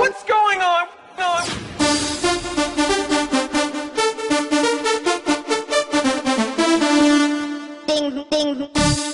What's going on? Ding, ding.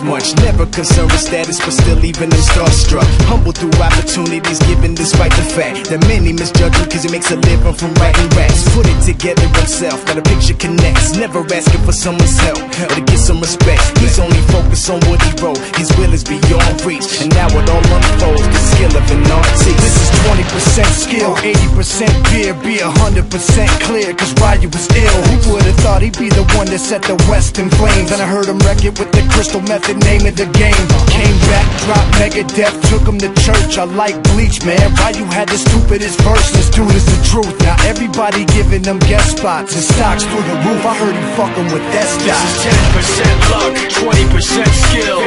much, never concerned with status, but still even him starstruck. Humble through opportunities given despite the fact that many misjudge him cause he makes a living from writing raps. Put it together himself, got a picture connects, never asking for someone's help or to get some respect. He's only focused on what he wrote, his will is beyond reach, and now it all unfolds, the skill of an artist. This is 20% skill, 80% fear, be 100% clear, cause Ryu was ill. Who would've thought he'd be the one that set the West in flames? And I heard him wreck it with the crystal method, name of the game. Came back, dropped Megadeth, took him to church. I like Bleach, man. why you had the stupidest verse, this dude is the truth. Now everybody giving them guest spots and stocks through the roof. I heard he fucking with that This is 10% luck, 20% skill,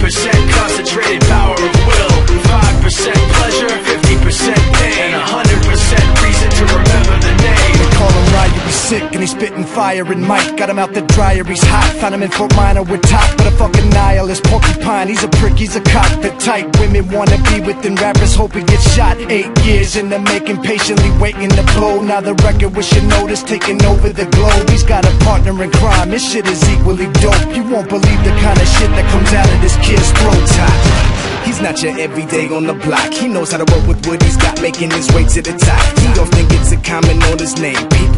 15% concentrated power of will, 5% pleasure, 50% pain, and 100% reason to remember the name. They call him Ryu, he's sick and he's spitting fire and Mike got him out the dryer, he's hot. Found him in Fort Minor with top, but a fucking nihilist porcupine. He's a prick, he's a cock. The type women wanna be within rappers, hope he gets shot. Eight years in the making, patiently waiting to blow. Now the record with your notice taking over the globe. He's got a partner in crime, this shit is equally dope. You won't believe the kind of shit that comes out of this kid's throat. Top. He's not your everyday on the block. He knows how to work with what he's got, making his way to the top. He don't think it's a comment on his name. People